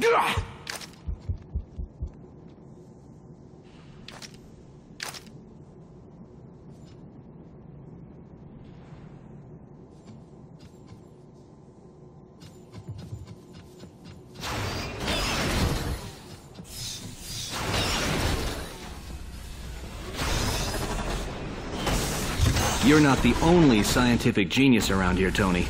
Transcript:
Gah! You're not the only scientific genius around here, Tony.